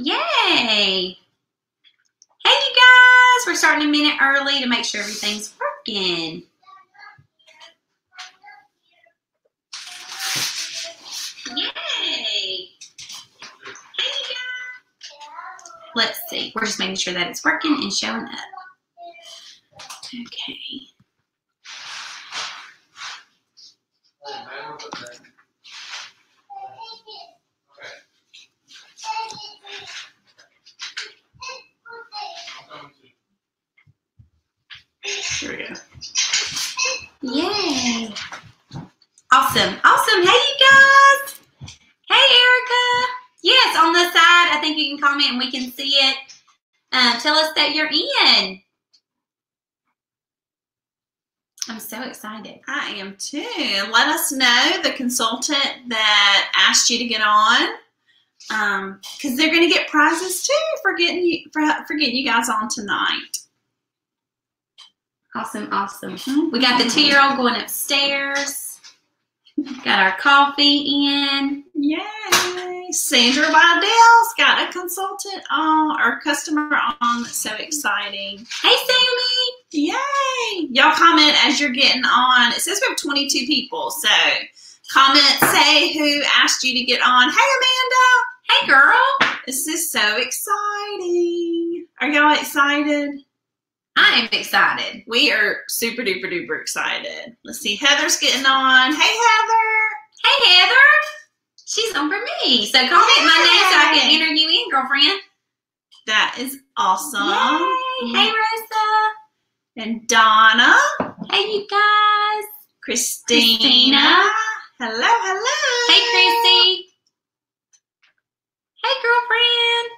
Yay! Hey, you guys, we're starting a minute early to make sure everything's working. Yay! Hey, you guys. Let's see. We're just making sure that it's working and showing up. Okay. Here we go. Yay! Awesome, awesome. Hey, you guys. Hey, Erica. Yes, on the side, I think you can comment and we can see it. Um, tell us that you're in. I'm so excited. I am too. Let us know the consultant that asked you to get on. Um, because they're gonna get prizes too for getting you for, for getting you guys on tonight. Awesome, awesome. We got the two-year-old going upstairs. Got our coffee in. Yay! Sandra Vidal's got a consultant on or customer on. That's so exciting. Hey, Sammy. Yay! Y'all comment as you're getting on. It says we have 22 people, so comment, say who asked you to get on. Hey, Amanda! Hey, girl. This is so exciting. Are y'all excited? I am excited. We are super duper duper excited. Let's see, Heather's getting on. Hey, Heather! Hey, Heather. She's on for me. So comment my name so I can enter you in, girlfriend. That is awesome. Yay. Hey, mm. Rosa. And Donna, Hey, you guys. Christina. Christina. Hello, hello. Hey, Chrissy. Hey, girlfriend.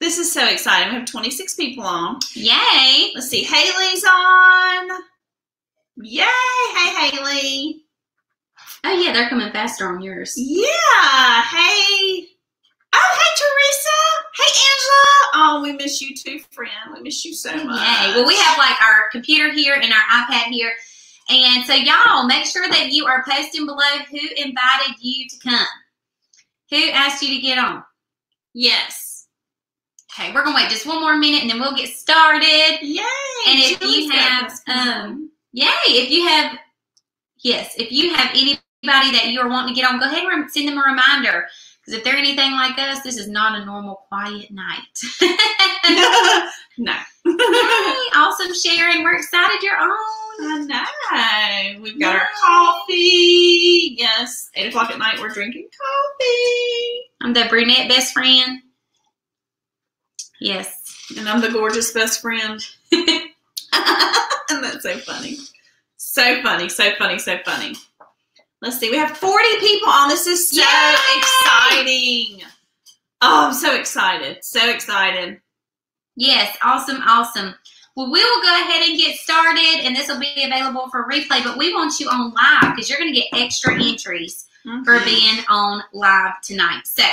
This is so exciting. We have 26 people on. Yay. Let's see, Haley's on. Yay! Hey, Haley. Oh, yeah, they're coming faster on yours. Yeah. Hey. Oh, hey, Teresa. Hey, Angela. Oh, we miss you too, friend. We miss you so much. Yay. Well, we have like our computer here and our iPad here. And so, y'all, make sure that you are posting below who invited you to come. Who asked you to get on? Yes. Okay, we're going to wait just one more minute and then we'll get started. Yay. And if you have, um, Yay. If you have, yes, if you have anybody that you are wanting to get on, go ahead and send them a reminder. Because if they're anything like us, this is not a normal quiet night. no. Yay, awesome, Sharon. We're excited you're on. I know. We've got our coffee. Yes. Eight o'clock at night, we're drinking coffee. I'm the brunette best friend. Yes. And I'm the gorgeous best friend. and that's so funny. So funny, so funny, so funny. Let's see. We have 40 people on. This is so Yay! exciting. Oh, I'm so excited. So excited. Yes, awesome, awesome. Well, we will go ahead and get started, and this will be available for replay. But we want you on live because you're going to get extra entries for Mhm. being on live tonight. So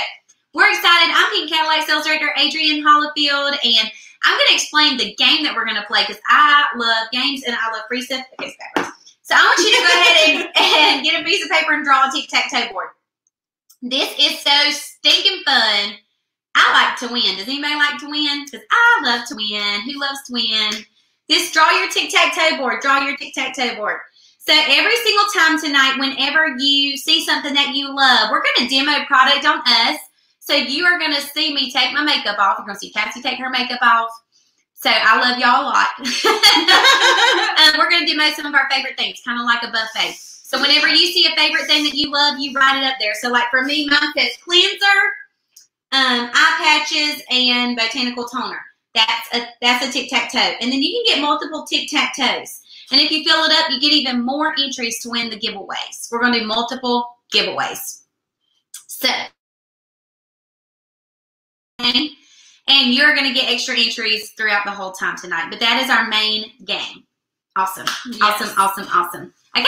we're excited. I'm Pink Cadillac Sales Director Adrienne Hollifield, and I'm going to explain the game that we're going to play because I love games and I love free stuff. Okay, it's backwards. So I want you to go ahead and, and get a piece of paper and draw a tic tac toe board. This is so stinking fun. I like to win. Does anybody like to win? Because I love to win. Who loves to win? Just draw your tic tac toe board. Draw your tic tac toe board. So every single time tonight, whenever you see something that you love, we're going to demo product on us. So you are going to see me take my makeup off. You're going to see Cassie take her makeup off. So I love y'all a lot. um, we're going to do some of our favorite things, kind of like a buffet. So whenever you see a favorite thing that you love, you write it up there. So like for me, mine says cleanser, um, eye patches, and botanical toner. That's a that's a tic tac toe, and then you can get multiple tic tac toes. And if you fill it up, you get even more entries to win the giveaways. We're going to do multiple giveaways. So, okay, and you're going to get extra entries throughout the whole time tonight. But that is our main game. Awesome, Yes. awesome, awesome, awesome. Okay.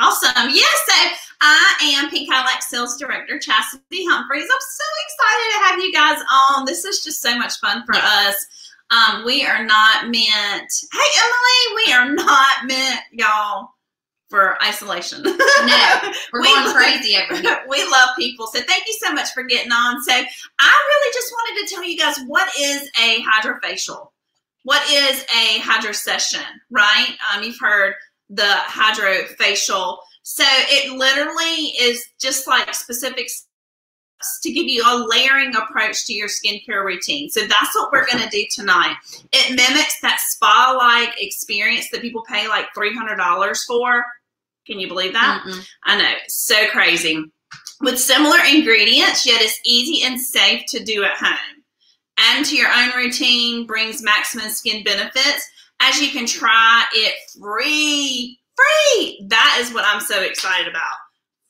Awesome. Yes, so I am Pink Cadillac Sales Director Chastity Humphreys. I'm so excited to have you guys on. This is just so much fun for us. Um, we are not meant, hey, Emily, we are not meant, y'all, for isolation. No, we're We going love- crazy over here. we love people. So thank you so much for getting on. So I really just wanted to tell you guys what is a hydrofacial? What is a hydro session, right? Um, you've heard the hydrofacial. So it literally is just like specific to give you a layering approach to your skincare routine. So that's what we're going to do tonight. It mimics that spa-like experience that people pay like $300 for. Can you believe that? Mm-mm. I know, so crazy. With similar ingredients, yet it's easy and safe to do at home. Add to your own routine brings maximum skin benefits as you can try it free. Free! That is what I'm so excited about.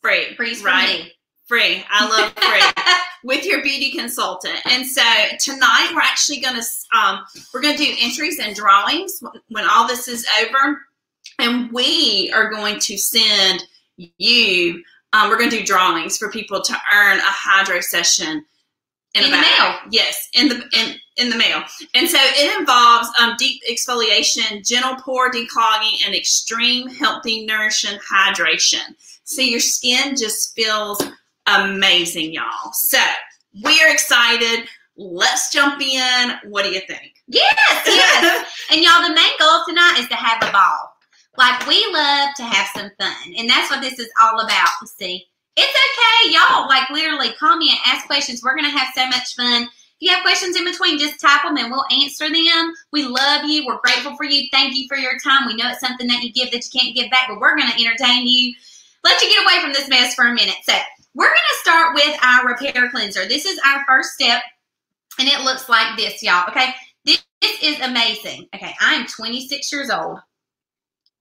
Free. For right? me. Free. I love free. with your beauty consultant. And so tonight we're actually going to um, we're going to do entries and drawings when all this is over, and we are going to send you. Um, we're going to do drawings for people to earn a hydro session in, In the mail. Yes, in the in in the mail. And so it involves um, deep exfoliation, gentle pore declogging, and extreme healthy, nourishing hydration. So your skin just feels amazing, y'all. So we are excited. Let's jump in. What do you think? Yes, yes. and y'all, the main goal tonight is to have a ball. Like we love to have some fun, and that's what this is all about. See. It's okay, y'all. Like literally, call me and ask questions. We're gonna have so much fun. If you have questions in between, just type them and we'll answer them. We love you. We're grateful for you. Thank you for your time. We know it's something that you give that you can't give back, but we're gonna entertain you. Let you get away from this mess for a minute. So we're gonna start with our repair cleanser. This is our first step, and it looks like this, y'all. Okay. This is amazing. Okay, I'm 26 years old,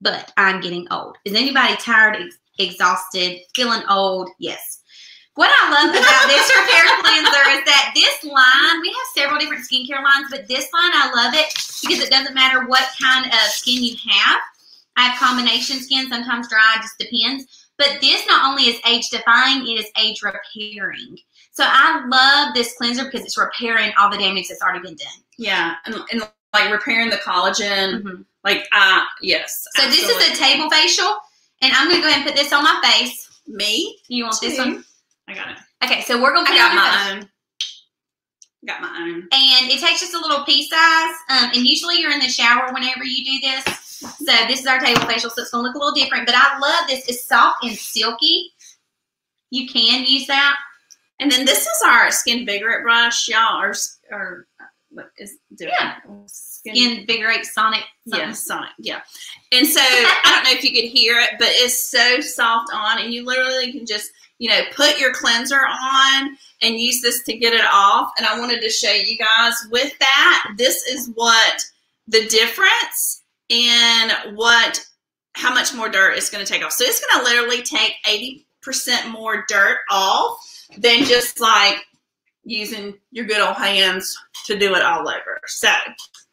but I'm getting old. Is anybody tired, ex- exhausted, feeling old? Yes. What I love about this repair cleanser is that this line, we have several different skincare lines, but this line, I love it because it doesn't matter what kind of skin you have. I have combination skin, sometimes dry, just depends. But this not only is age defying, it is age repairing. So I love this cleanser because it's repairing all the damage that's already been done. Yeah, and, and like repairing the collagen. Mhm. Like, uh, yes. So this is a table facial, and I'm gonna go ahead and put this on my face. me. You want this one? I got it. Okay, so we're gonna I put it on got my own. Got my own. And it takes just a little pea size, um, and usually you're in the shower whenever you do this. So this is our table facial, so it's gonna look a little different. But I love this. It's soft and silky. You can use that. And then this is our Skinvigorate brush, y'all. Or or what is doing? Yeah. Skin, Invigorate Sonic. something. Yeah, Sonic. Yeah. And so I don't know if you could hear it, but it's so soft on, and you literally can just you know put your cleanser on and use this to get it off. And I wanted to show you guys with that. This is what the difference in what how much more dirt it's going to take off. So it's going to literally take eighty percent more dirt off than just like using your good old hands to do it all over. So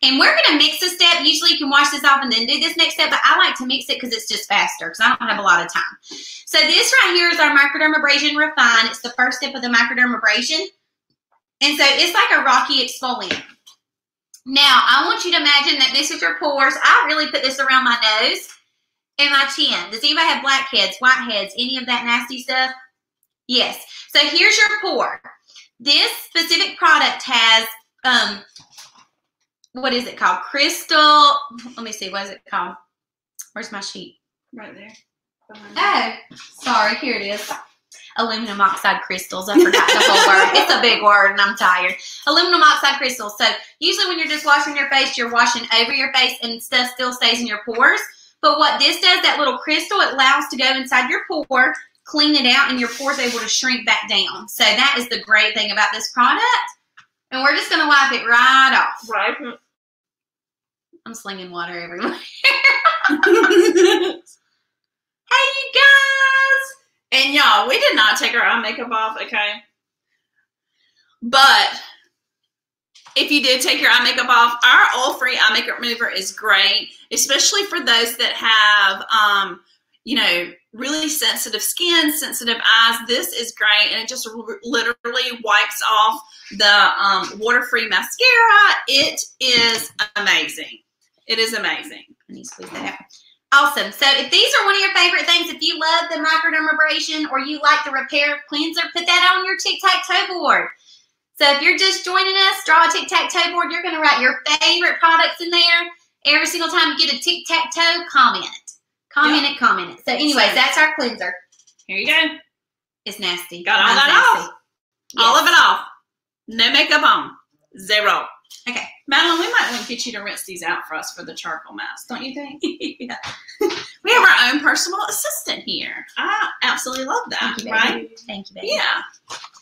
And we're gonna mix this step. Usually you can wash this off and then do this next step, but I like to mix it because it's just faster because I don't have a lot of time. So this right here is our microdermabrasion refine. It's the first step of the microdermabrasion. And so it's like a rocky exfoliant. Now I want you to imagine that this is your pores. I really put this around my nose and my chin. Does anybody have blackheads, whiteheads, any of that nasty stuff? Yes. So here's your pore. This specific product has um what is it called? Crystal. Let me see. What is it called? Where's my sheet? right there. Oh, sorry. Here it is. Aluminum oxide crystals. I forgot the whole word. It's a big word, and I'm tired. Aluminum oxide crystals. So usually when you're just washing your face, you're washing over your face, and stuff still stays in your pores. But what this does, that little crystal, it allows to go inside your pore, clean it out, and your pores able to shrink back down. So that is the great thing about this product. And we're just gonna wipe it right off. Right. I'm slinging water everywhere. Hey, you guys! and y'all, we did not take our eye makeup off, okay? But if you did take your eye makeup off, our oil-free eye makeup remover is great, especially for those that have, um, you know, really sensitive skin, sensitive eyes. This is great, and it just literally wipes off the um, water-free mascara. It is amazing. It is amazing. Let me squeeze that out. Awesome. So if these are one of your favorite things, if you love the microdermabrasion or you like the repair cleanser, put that on your tic-tac-toe board. So if you're just joining us, draw a tic-tac-toe board. You're going to write your favorite products in there. Every single time you get a tic-tac-toe, comment. Comment Yep. it, comment it. So anyways, that's our cleanser. Here you go. It's nasty. Got all Mine's that nasty. All Yes. of it off. No makeup on. Zero. Okay. Madeline, we might want to get you to rinse these out for us for the charcoal mask, don't you think? Yeah. We have our own personal assistant here. I absolutely love that, Thank you, baby. right? Thank you, baby. Yeah.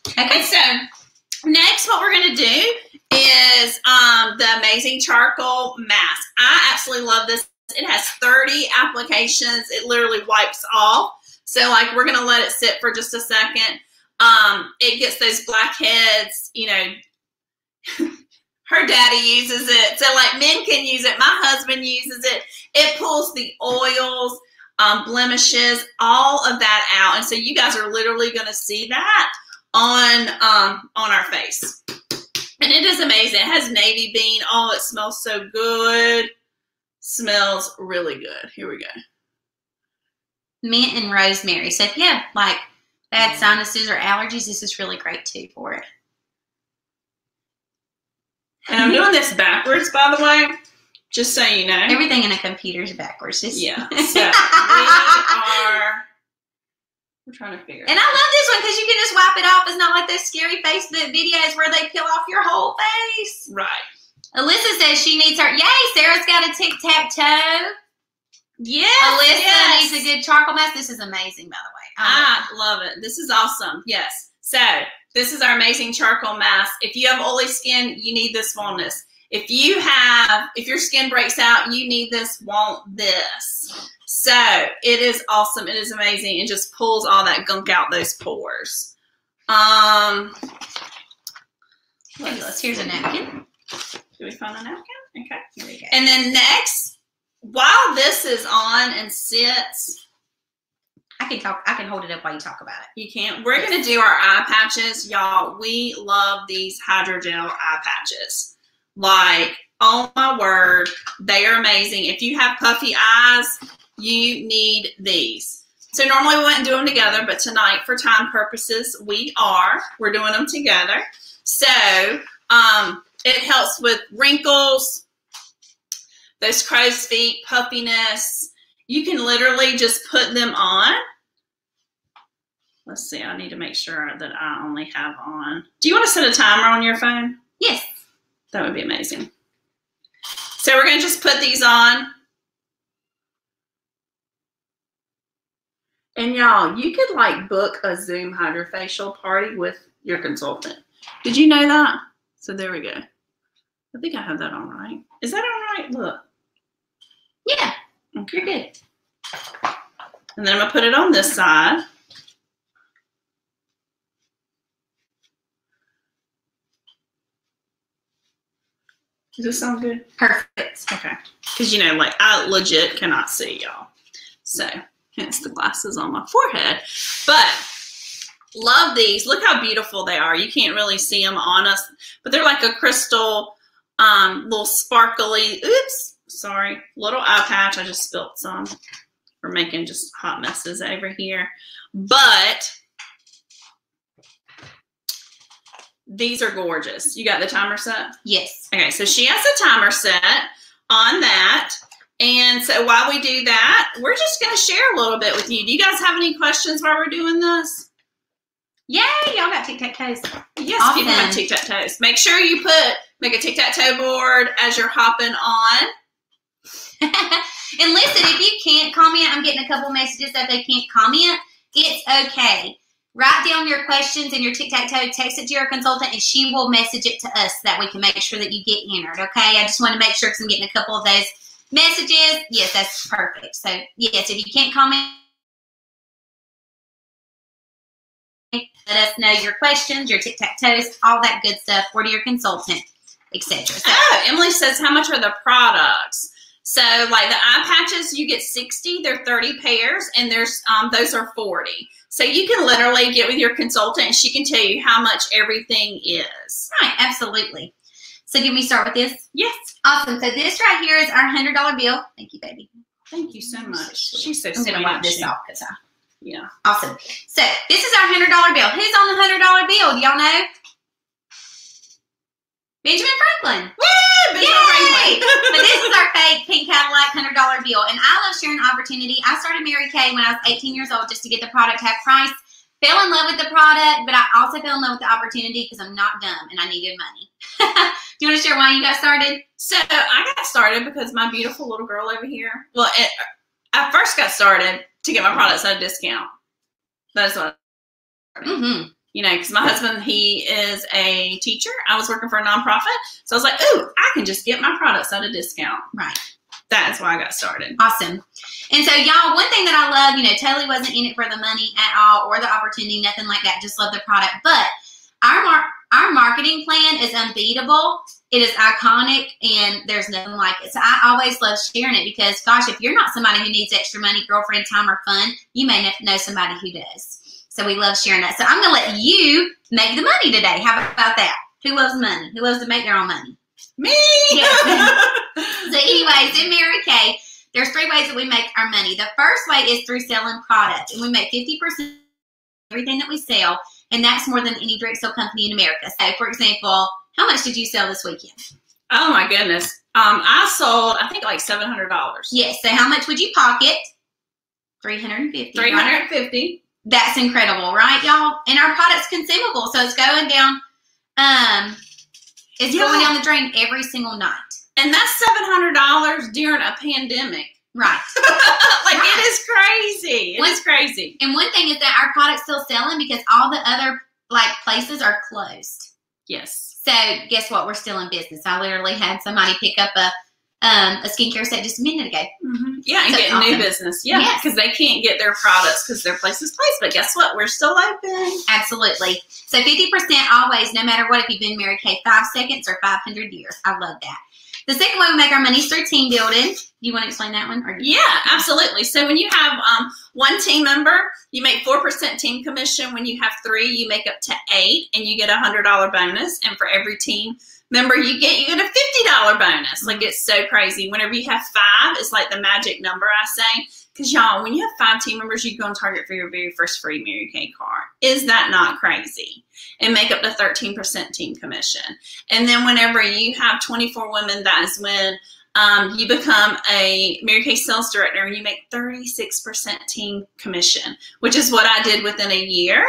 Okay. Okay, so next what we're gonna do is um, the amazing charcoal mask. I absolutely love this. It has 30 applications. It literally wipes off. So like we're gonna let it sit for just a second. Um, it gets those blackheads, you know. Her daddy uses it. So like men can use it. My husband uses it. It pulls the oils, um, blemishes, all of that out. And so you guys are literally gonna see that on um on our face. And it is amazing. It has navy bean. Oh, it smells so good. Smells really good. Here we go. Mint and rosemary. So if you have like bad sinuses or allergies, this is really great too for it. And I'm doing this backwards, by the way, just so you know. Everything in a computer is backwards. Just- Yeah. So we are. We're trying to figure. And I love this one because you can just wipe it off. It's not like those scary Facebook videos where they peel off your whole face. right. Alyssa says she needs her. Yay, Sarah's got a tic tac toe. Yeah. Alyssa yes. needs a good charcoal mask. This is amazing, by the way. I I love it. This is awesome. Yes. So this is our amazing charcoal mask. If you have oily skin, you need this wellness. If you have, if your skin breaks out, you need this, want this. So it is awesome. It is amazing. It just pulls all that gunk out those pores. Um, Fabulous. Here's a napkin. Do we find a napkin? Okay. Here we go. And then next, while this is on and sits, I can talk. I can hold it up while you talk about it. You can't. We're gonna do our eye patches, y'all. We love these hydrogel eye patches. Like, oh my word, they are amazing. If you have puffy eyes, you need these. So normally we wouldn't do them together, but tonight, for time purposes, we are. We're doing them together. So um, it helps with wrinkles, those crow's feet, puffiness. You can literally just put them on Let's see. I need to make sure that I only have on. Do you want to set a timer on your phone? Yes. That would be amazing. So we're going to just put these on. And y'all, you could like book a Zoom hydrofacial party with your consultant. Did you know that? So there we go. I think I have that on right. Is that on right? Look. Yeah. Okay. You're good. And then I'm going to put it on this side. Does this sound good? Perfect. Okay. Because, you know, like, I legit cannot see y'all. So, hence the glasses on my forehead. But, love these. Look how beautiful they are. You can't really see them on us, but they're like a crystal, um, little sparkly, oops, sorry, little eye patch. I just spilt some. We're making just hot messes over here. But, these are gorgeous. You got the timer set? Yes. Okay, so she has a timer set on that. And so while we do that, we're just going to share a little bit with you. Do you guys have any questions while we're doing this? Yay! Y'all got tic tac toes. Yes, people have Awesome. tic tac toes. Make sure you put make a tic tac toe board as you're hopping on. and listen, if you can't comment, I'm getting a couple messages that they can't comment. It's okay. Write down your questions and your tic tac toe, text it to your consultant, and she will message it to us so that we can make sure that you get entered. Okay. I just want to make sure because I'm getting a couple of those messages. Yes, that's perfect. So, yes, if you can't comment, let us know your questions, your tic tac toes, all that good stuff, or to your consultant, etc. So, Oh, Emily says, how much are the products? So, like the eye patches, you get 60. They're 30 pairs, and there's um, those are 40. So you can literally get with your consultant, and she can tell you how much everything is. right, absolutely. So, can we start with this? Yes. Awesome. So this right here is our hundred dollar bill. Thank you, baby. Thank you so much. She's so I'm gonna wipe this off because I Yeah. awesome. So this is our hundred dollar bill. Who's on the hundred dollar bill? Do y'all know? Benjamin Franklin. Woo! Benjamin Yay! Franklin. but this is our fake pink Cadillac hundred dollar bill, and I love sharing opportunity. I started Mary Kay when I was 18 years old just to get the product half price. Fell in love with the product, but I also fell in love with the opportunity because I'm not dumb and I needed money. Do you want to share why you got started? So I got started because my beautiful little girl over here. Well, it, I first got started to get my products at a discount. That's what Mm-hmm. you know, because my husband he is a teacher. I was working for a nonprofit, so I was like, "Ooh, I can just get my products at a discount." Right. That is why I got started. Awesome. And so, y'all, one thing that I love, you know, totally wasn't in it for the money at all or the opportunity, nothing like that. Just love the product. But our marketing plan is unbeatable. It is iconic, and there's nothing like it. So I always love sharing it because, gosh, if you're not somebody who needs extra money, girlfriend time, or fun, you may know somebody who does. So we love sharing that. So I'm going to let you make the money today. How about that? Who loves money? Who loves to make their own money? Me. Yeah. So, anyways, in Mary Kay, there's three ways that we make our money. The first way is through selling product, and we make 50% of everything that we sell, and that's more than any direct sale company in America. So, for example, how much did you sell this weekend? oh my goodness. Um, I sold I think like seven hundred dollars. Yes. So, how much would you pocket? 350 Three right? hundred fifty. That's incredible, right, y'all? And our product's consumable, so it's going down. Um, it's Yeah. going down the drain every single night. And that's seven hundred dollars during a pandemic. Right. like Right. it is crazy. It What- is crazy. And one thing is that our product's still selling because all the other like places are closed. Yes. So guess what? We're still in business. I literally had somebody pick up a um, a skincare set just a minute ago. Yeah, and So getting awesome. new business. Yeah, Yes. because they can't get their products because their place is closed. But guess what? We're still open. Absolutely. So fifty percent always, no matter what, if you've been Mary Kay five seconds or five hundred years. I love that. The second way we make our money is through team building. Do you want to explain that one? Or Yeah, absolutely. So when you have um, one team member, you make four percent team commission. When you have three, you make up to eight, and you get a hundred dollar bonus. And for every team member you get, you get a fifty dollar bonus. Like it's so crazy. Whenever you have five, it's like the magic number I say. Because y'all, when you have five team members, you go on Target for your very first free Mary Kay card. Is that not crazy? And make up thirteen percent team commission. And then whenever you have twenty four women, that is when um, you become a Mary Kay sales director and you make 36% team commission, which is what I did within a year.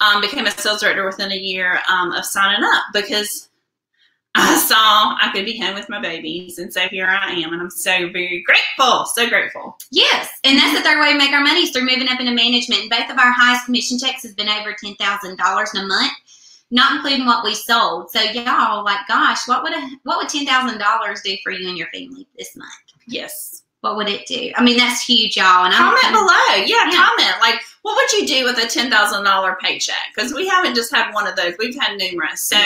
Um, became a sales director within a year um, of signing up because I saw I could be home with my babies. And so here I am. And I'm so very grateful. So grateful. Yes, and that's the third way we make our money is through moving up into management. And both of our highest commission checks has been over ten thousand dollars in a month, not including what we sold. So y'all, like, gosh, what would a, what would ten thousand dollars do for you and your family this month? Yes. What would it do? I mean, that's huge, y'all. And Comment I'm below. Yeah, Yeah. comment. Like, what would you do with a $10,000 paycheck? Because we haven't just had one of those, we've had numerous. So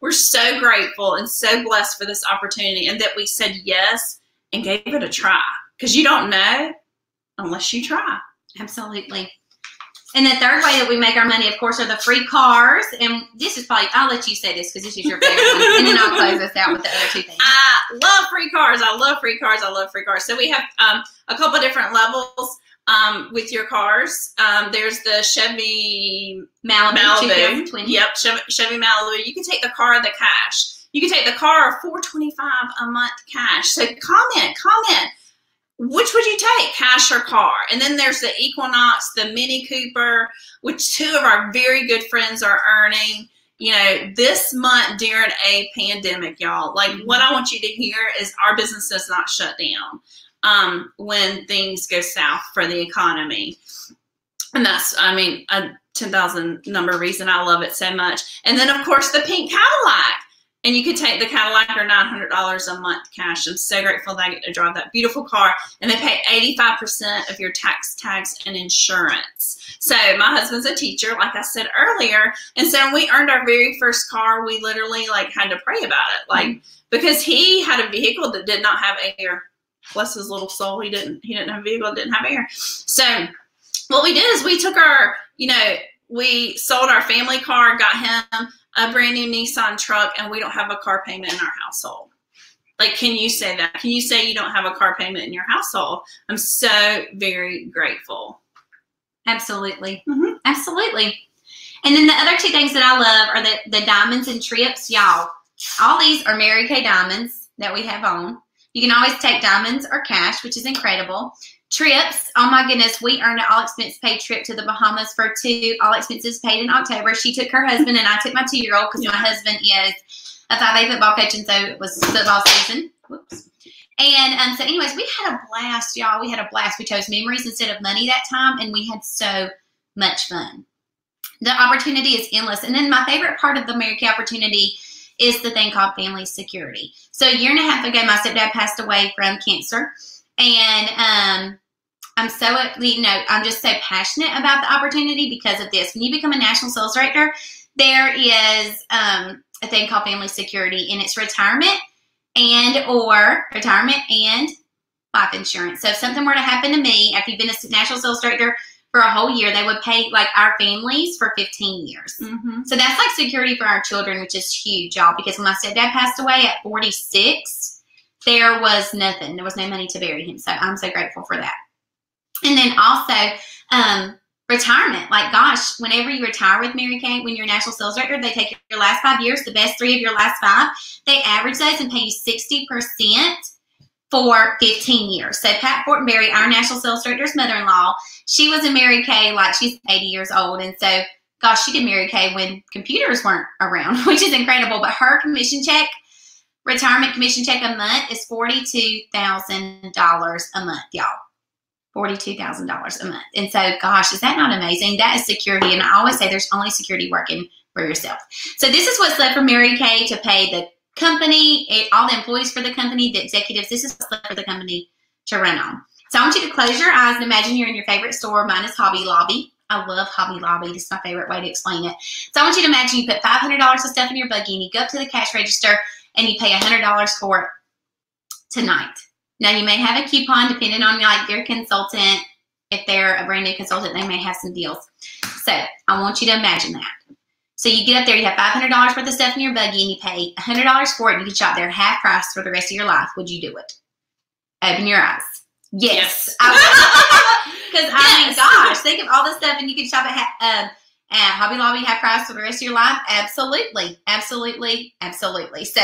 we're so grateful and so blessed for this opportunity and that we said yes and gave it a try. Because you don't know unless you try. absolutely. And the third way that we make our money, of course, are the free cars. And this is probably I'll let you say this because this is your favorite one, and then I'll close us out with the other two things. I love free cars. I love free cars. I love free cars. So we have um, a couple different levels um, with your cars. Um, there's the Chevy Malibu, Malibu. Yep, Chevy, Chevy Malibu. You can take the car or the cash. You can take the car or four twenty five a month cash. So comment, comment. Which would you take, cash or car? And then there's the Equinox, the Mini Cooper, which two of our very good friends are earning. You know, this month during a pandemic, y'all. Like, what I want you to hear is our business does not shut down um, when things go south for the economy. And that's, I mean, a 10,000 number reason I love it so much. And then, of course, the pink Cadillac. And you could take the Cadillac or $900 a month cash. I'm so grateful that I get to drive that beautiful car. And they pay 85% of your tax, tags, and insurance. So my husband's a teacher, like I said earlier. And so when we earned our very first car, we literally like had to pray about it. Like, because he had a vehicle that did not have air. Bless his little soul. He didn't, he didn't have a vehicle, didn't have air. So what we did is we took our, you know, we sold our family car, got him a brand new Nissan truck, and we don't have a car payment in our household. Like, can you say that? Can you say you don't have a car payment in your household? I'm so very grateful. Absolutely. Mhm. Absolutely. And then the other two things that I love are the, the diamonds and trips, y'all. All these are Mary Kay diamonds that we have on. You can always take diamonds or cash, which is incredible. Trips, oh my goodness, we earned an all expense paid trip to the Bahamas for two, all expenses paid in October. She took her husband and I took my two year old because my husband is a 5A football coach and so it was football season. Whoops. And um, so, anyways, we had a blast, y'all. We had a blast. We chose memories instead of money that time, and we had so much fun. The opportunity is endless. And then my favorite part of the Mary Kay opportunity is the thing called family security. So a year and a half ago, my stepdad passed away from cancer, and um, I'm so you know I'm just so passionate about the opportunity because of this. When you become a national sales director, there is um, a thing called family security, and it's retirement and or retirement and life insurance. So if something were to happen to me after you've been a national sales director for a whole year, they would pay like our families for 15 years. Mm-hmm. So that's like security for our children, which is huge, y'all. Because when my stepdad passed away at 46, there was nothing. There was no money to bury him. So I'm so grateful for that. And then also, um, retirement. Like, gosh, whenever you retire with Mary Kay, when you're a national sales director, they take your last five years, the best three of your last five, they average those and pay you 60% for 15 years. So Pat Fortenberry, our national sales director's mother-in-law, she was a Mary Kay, like she's 80 years old. And so, gosh, she did Mary Kay when computers weren't around, which is incredible. But her commission check, retirement commission check a month is $42,000 a month, y'all. $42,000 a month. And so, gosh, is that not amazing? That is security. And I always say there's only security working for yourself. So this is what's left for Mary Kay to pay the company, it, all the employees for the company, the executives. This is for the company to run on. So I want you to close your eyes and imagine you're in your favorite store. Mine is Hobby Lobby. I love Hobby Lobby. This is my favorite way to explain it. So I want you to imagine you put $500 of stuff in your buggy and you go up to the cash register and you pay $100 for it tonight. Now you may have a coupon depending on like your consultant. If they're a brand new consultant, they may have some deals. So I want you to imagine that. So you get up there, you have $500 worth of stuff in your buggy and you pay $100 for it and you can shop there half price for the rest of your life. Would you do it? Open your eyes. Yes. Because I, I mean, gosh, think of all the stuff and you can shop at, um, at Hobby Lobby half price for the rest of your life. Absolutely. Absolutely. Absolutely. So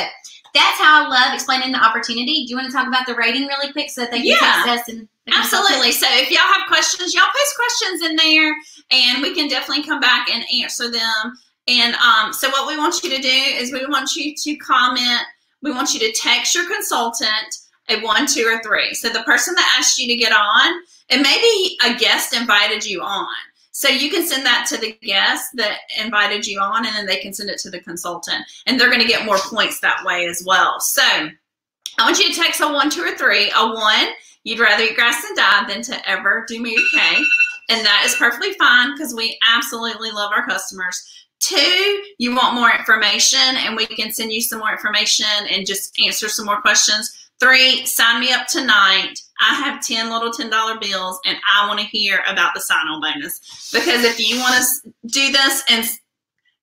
that's how I love explaining the opportunity. Do you want to talk about the rating really quick so that they can Yeah. text us and Absolutely. So if y'all have questions, y'all post questions in there and we can definitely come back and answer them. And um, so what we want you to do is we want you to comment, we want you to text your consultant a one, two, or three. So the person that asked you to get on, and maybe a guest invited you on. So you can send that to the guest that invited you on, and then they can send it to the consultant. And they're going to get more points that way as well. So I want you to text a one, two, or three. A one, you'd rather eat grass and die than to ever do Mary Kay. And that is perfectly fine because we absolutely love our customers. Two, you want more information and we can send you some more information and just answer some more questions. Three, sign me up tonight. I have 10 little $10 bills and I want to hear about the sign on bonus. Because if you want to do this and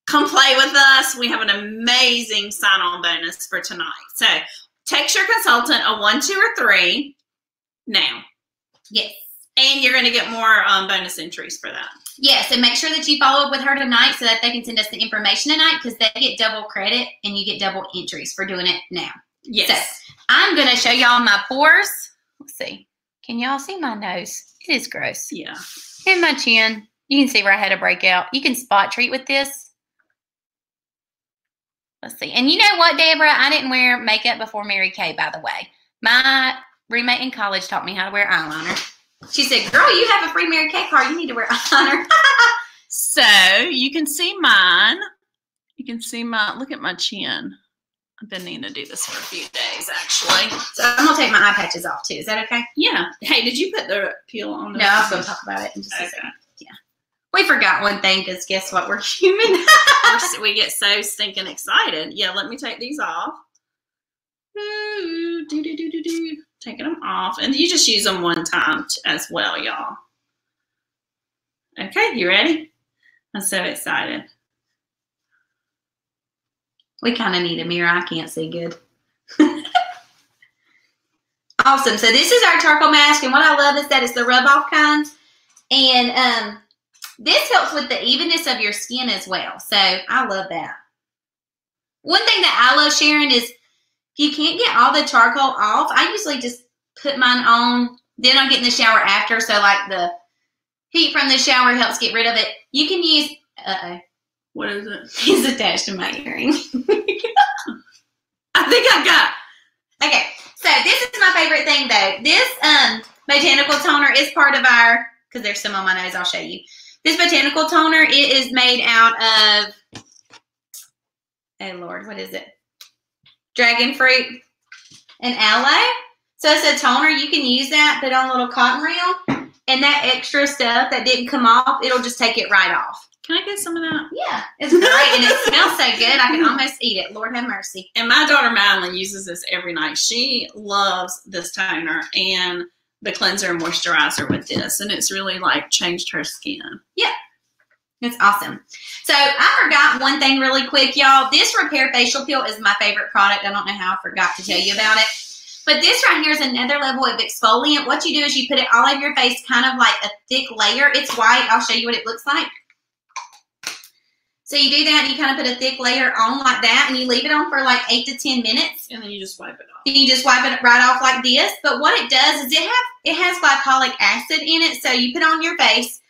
come play with us, we have an amazing sign on bonus for tonight. So text your consultant a one, two, or three now. Yes. And you're going to get more um, bonus entries for that. Yes, and make sure that you follow up with her tonight so that they can send us the information tonight because they get double credit and you get double entries for doing it now. Yes. I'm going to show y'all my pores. Let's see. Can y'all see my nose? It is gross. yeah. And my chin. You can see where I had a breakout. You can spot treat with this. Let's see. And you know what, Deborah? I didn't wear makeup before Mary Kay, by the way. My roommate in college taught me how to wear eyeliner. She said, Girl, you have a free Mary Kay card. You need to wear eyeliner. So you can see mine. You can see my, look at my chin. I've been needing to do this for a few days, actually. so I'm going to take my eye patches off too. Is that okay? Yeah. Hey, did you put the peel on? No, I was going to talk about it in just a Okay. second. We forgot one thing because guess what? We're human. We get so stinking excited. Yeah, let me take these off. Ooh, do, do, do, do, do. Taking them off. And you just use them one time as well, y'all. Okay, you ready? I'm so excited. we kind of need a mirror. I can't see good. Awesome. So this is our charcoal mask, and what I love is that it's the rub off kind, and um, this helps with the evenness of your skin as well. So I love that. One thing that I love sharing is if you can't get all the charcoal off, I usually just put mine on. Then I get in the shower after, so like the heat from the shower helps get rid of it. You can use. Uh oh. What is it? He's attached to my earring. I think I got. Okay, so this is my favorite thing though. This um botanical toner is part of our because there's some on my nose. I'll show you. This botanical toner it is made out of. Oh Lord, what is it? Dragon fruit and aloe. So it's a toner. You can use that. Put on a little cotton reel, and that extra stuff that didn't come off, it'll just take it right off. Can I get some of that? Yeah, it's great, and it smells so good. I can almost eat it. Lord have mercy. And my daughter Madeline uses this every night. She loves this toner and the cleanser and moisturizer with this, and it's really like changed her skin. It's awesome. So I forgot one thing really quick, y'all. This repair facial peel is my favorite product. I don't know how I forgot to tell you about it. But this right here is another level of exfoliant. What you do is you put it all over your face, kind of like a thick layer. It's white. I'll show you what it looks like. So you do that, and you kind of put a thick layer on like that, and you leave it on for like eight to ten minutes. And then you just wipe it off. Then you just wipe it right off like this. But what it does is it have it has glycolic acid in it. So you put on your face,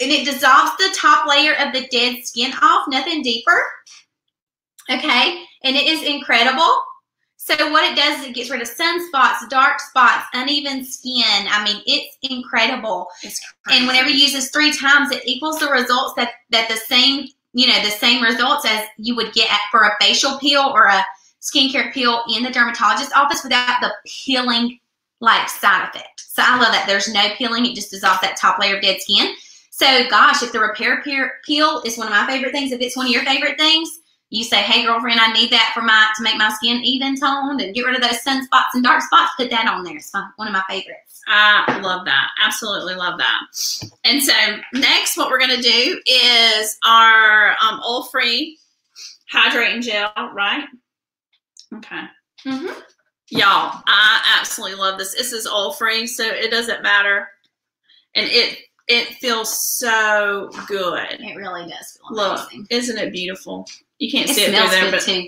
and it dissolves the top layer of the dead skin off, nothing deeper. Okay, and it is incredible. So what it does is it gets rid of sunspots, dark spots, uneven skin. I mean, it's incredible. It's And whenever you use this three times, it equals the results that that the same you know the same results as you would get at, for a facial peel or a skincare peel in the dermatologist office without the peeling like side effect. So I love that. There's no peeling; it just dissolves that top layer of dead skin. So gosh, if the repair peel is one of my favorite things, if it's one of your favorite things, you say, "Hey, girlfriend, I need that for my to make my skin even toned and get rid of those sunspots and dark spots." Put that on there. It's my, one of my favorites. I love that. Absolutely love that. And so next, what we're gonna do is our um, oil-free hydrating gel, right? Okay. Mm-hmm. Y'all, I absolutely love this. This is oil-free, so it doesn't matter, and it it feels so good. It really does feel Look, amazing. isn't it beautiful? You can't It see it through there, but too.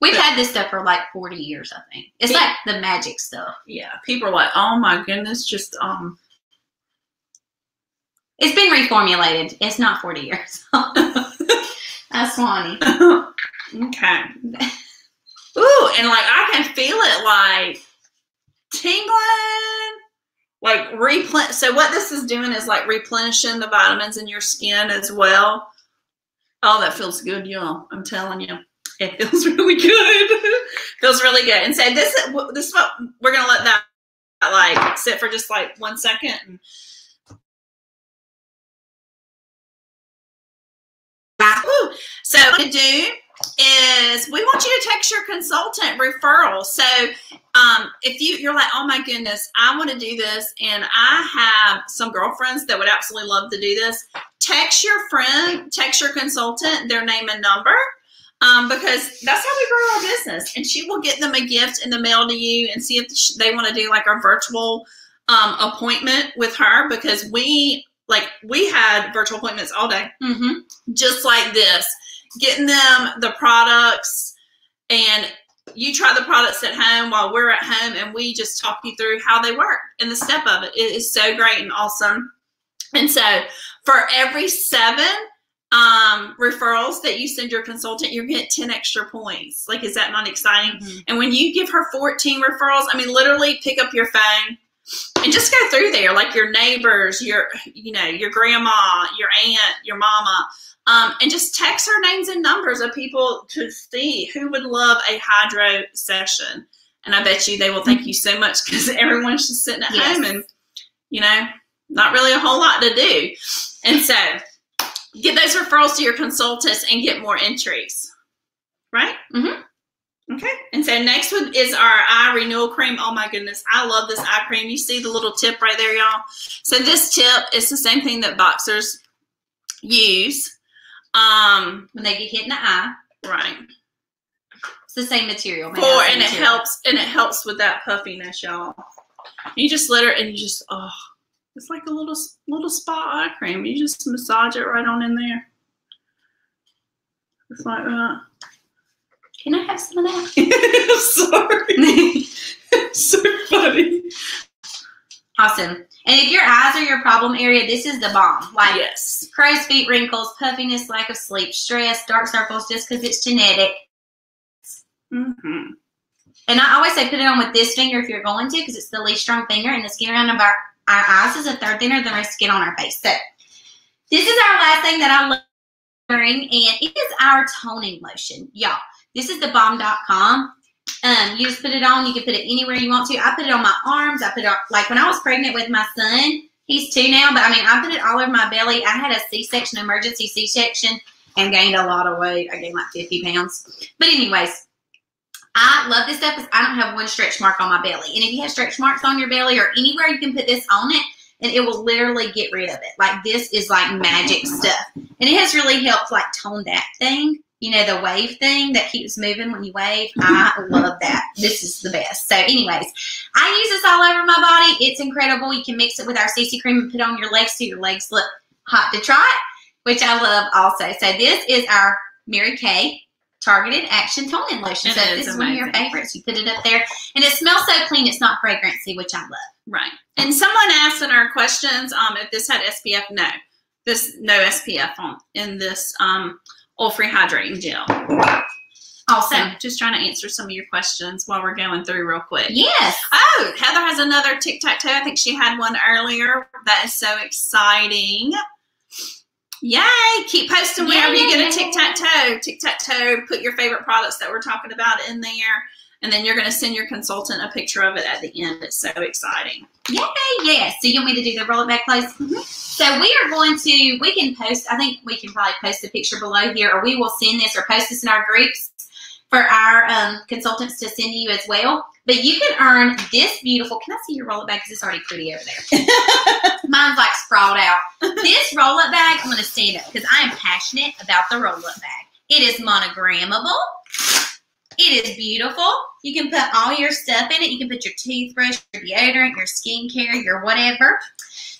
We've but- had this stuff for like 40 years, I think. It's like the magic stuff. yeah, people are like, "Oh my goodness!" Just um, It's been reformulated. It's not 40 years. That's Swanee. okay. Ooh, and like I can feel it like tingling, like replenish. So what this is doing is like replenishing the vitamins in your skin as well. Oh, that feels good, y'all. I'm telling you, it feels really good. feels really good. And so this is this is what we're gonna let that like sit for just like one second. And So what to do is we want you to text your consultant referral. So um, if you you're like, oh my goodness, I want to do this, and I have some girlfriends that would absolutely love to do this. Text your friend, text your consultant their name and number. Um, because that's how we grow our business, and she will get them a gift in the mail to you, and see if they want to do like our virtual um, appointment with her. Because we like we had virtual appointments all day, Mm-hmm. just like this, getting them the products and you try the products at home while we're at home and we just talk you through how they work and the step of it. It is so great and awesome. And so for every seven um, referrals that you send your consultant, you get 10 extra points. Like, is that not exciting? Mhm. And when you give her 14 referrals, I mean, literally pick up your phone and just go through there, like your neighbors, your, you know, your grandma, your aunt, your mama, um, and just text her names and numbers of people to see who would love a hydro session. And I bet you they will thank you so much because everyone's just sitting at Yes. home and, you know, not really a whole lot to do. And so get those referrals to your consultants and get more entries. Right? Mhm. Okay. And so next one is our eye renewal cream. Oh my goodness. I love this eye cream. You see the little tip right there, y'all? So this tip is the same thing that boxers use. Um, When they get hit in the eye, right. it's the same material. For and it helps and it helps with that puffiness, y'all. You just let her, and you just oh, it's like a little little spa eye cream. You just massage it right on in there. It's like that. Can I have some of that? Sorry. so funny. Awesome. And if your eyes are your problem area, this is the bomb. Like yes. crow's feet, wrinkles, puffiness, lack of sleep, stress, dark circles, just because it's genetic. Mm-hmm. And I always say put it on with this finger if you're going to, because it's the least strong finger, and the skin around our, our eyes is a third thinner than our skin on our face. So this is our last thing that I love wearing, and it is our toning lotion. Y'all, this is the bomb.com. Um, you just put it on. You can put it anywhere you want to. I put it on my arms. I put it on, like when I was pregnant with my son. He's two now, but I mean, I put it all over my belly. I had a C-section, emergency C-section, and gained a lot of weight. I gained like 50 pounds. But anyways, I love this stuff because I don't have one stretch mark on my belly. And if you have stretch marks on your belly or anywhere, you can put this on it and it will literally get rid of it. Like this is like magic stuff. And it has really helped like tone that thing. You know, the wave thing that keeps moving when you wave. I love that. This is the best. So anyways, I use this all over my body. It's incredible. You can mix it with our CC cream and put on your legs so your legs look hot to try which I love also. So this is our Mary Kay Targeted Action Toning Lotion. It so is this is one of your favorites. You put it up there. And it smells so clean, it's not fragrancy, which I love. Right. And someone asked in our questions um, if this had SPF. No, this no SPF on in this um, oil free hydrating gel. So Awesome. just trying to answer some of your questions while we're going through real quick. Yes. Oh, Heather has another tic tac toe. I think she had one earlier. That is so exciting. Yay! Keep posting whenever you get a tic tac toe. Tic tac toe, put your favorite products that we're talking about in there. And then you're going to send your consultant a picture of it at the end. It's so exciting. Yay, yes. So you want me to do the roll it back close? So we are going to, we can post, I think we can probably post a picture below here, or we will send this or post this in our groups for our um, consultants to send you as well. But you can earn this beautiful, can I see your roll it back? Because it's already pretty over there. Mine's like sprawled out. This roll-up bag, I'm going to stand up because I am passionate about the roll-up bag. It is monogrammable. It is beautiful. You can put all your stuff in it. You can put your toothbrush, your deodorant, your skincare, your whatever.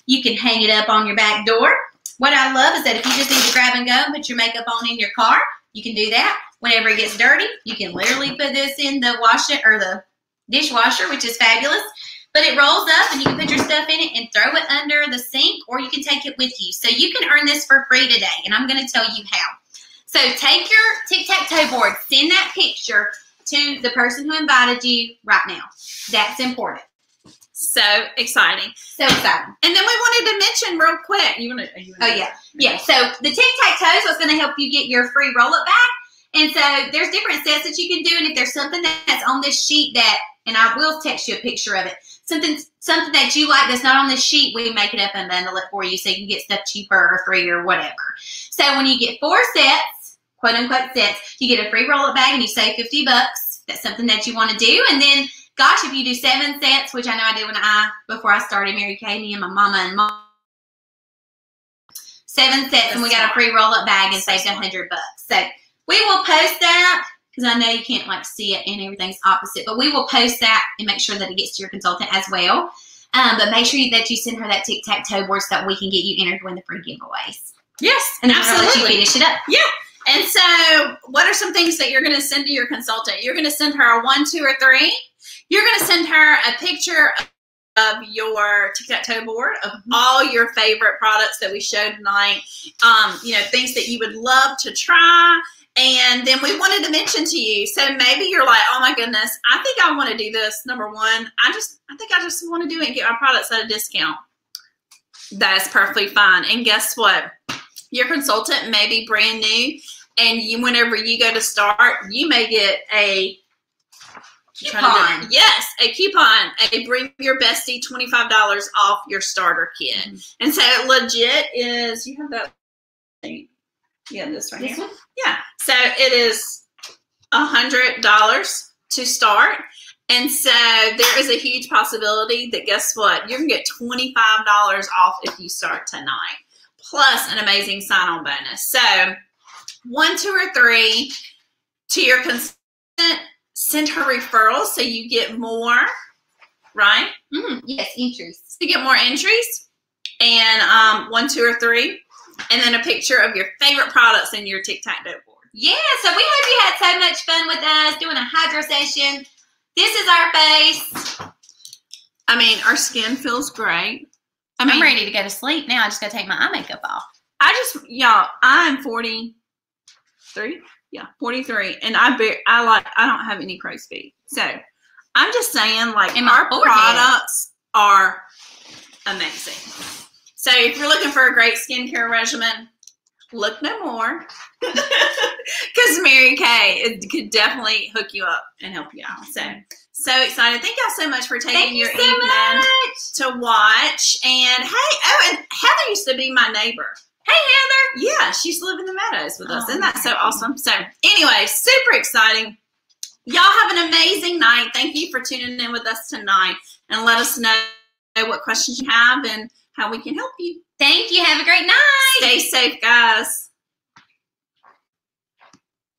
You can hang it up on your back door. What I love is that if you just need to grab and go and put your makeup on in your car, you can do that. Whenever it gets dirty, you can literally put this in the washer or the dishwasher, which is fabulous. But it rolls up and you can put your stuff in it and throw it under the sink or you can take it with you. So you can earn this for free today. And I'm going to tell you how. So take your tic-tac-toe board, send that picture to the person who invited you right now. That's important. So exciting. So exciting. And then we wanted to mention real quick. You want to? You Oh, yeah. Yeah, so the tic-tac-toe is what's going to help you get your free roll-up bag. And so there's different sets that you can do. And if there's something that's on this sheet that, and I will text you a picture of it, something something that you like that's not on this sheet, we make it up and bundle it for you so you can get stuff cheaper or free or whatever. So when you get four sets, quote unquote sets, you get a free roll-up bag and you save 50 bucks. That's something that you want to do. And then, gosh, if you do seven sets, which I know I did when I, before I started Mary Kay, me and my mama and mom, seven sets and we got a free roll-up bag and saved a hundred bucks. So we will post that because I know you can't like see it and everything's opposite, but we will post that and make sure that it gets to your consultant as well. Um, but make sure that you send her that tic tac toe board so that we can get you entered to win the free giveaways. Yes, And then we're gonna let you absolutely. finish it up. And so, what are some things that you're going to send to your consultant? You're going to send her a one, two, or three. You're going to send her a picture of your tic tac toe board of all your favorite products that we showed tonight. Um, you know, things that you would love to try. And then we wanted to mention to you. So maybe you're like, oh my goodness, I think I want to do this. Number one, I just, I think I just want to do it and get my products at a discount. That's perfectly fine. And guess what? Your consultant may be brand new, and you, whenever you go to start, you may get a trying to do- Coupon. yes, a coupon, a bring your bestie twenty five dollars off your starter kit. Mm-hmm. And so legit is you have that thing. Yeah, this right This here. one? Yeah. So it is a hundred dollars to start. And so there is a huge possibility that guess what? You're gonna get twenty five dollars off if you start tonight, plus an amazing sign on bonus. So one, two, or three to your consultant, send her referrals so you get more right? Mm, yes, entries. To get more entries and um, one, two, or three, and then a picture of your favorite products in your tic tac toe board. Yeah, so we hope you had so much fun with us doing a HydraSession. This is our face. I mean, our skin feels great. I mean, am ready to go to sleep now. I just got to take my eye makeup off. I just y'all, I'm 43. Yeah, 43, and I bear, I like I don't have any crow's feet, so I'm just saying like And our forehead. products are amazing. So if you're looking for a great skincare regimen, look no more, because Mary Kay it could definitely hook you up and help you out. So so excited! Thank y'all so much for taking Thank you your so evening much. to watch. And hey, oh, and Heather used to be my neighbor. Hey, Heather. Yeah, she's living in the meadows with us. Oh, Isn't that so oh. awesome? So, anyway, super exciting. Y'all have an amazing night. Thank you for tuning in with us tonight and let us know what questions you have and how we can help you. Thank you. Have a great night. Stay safe, guys.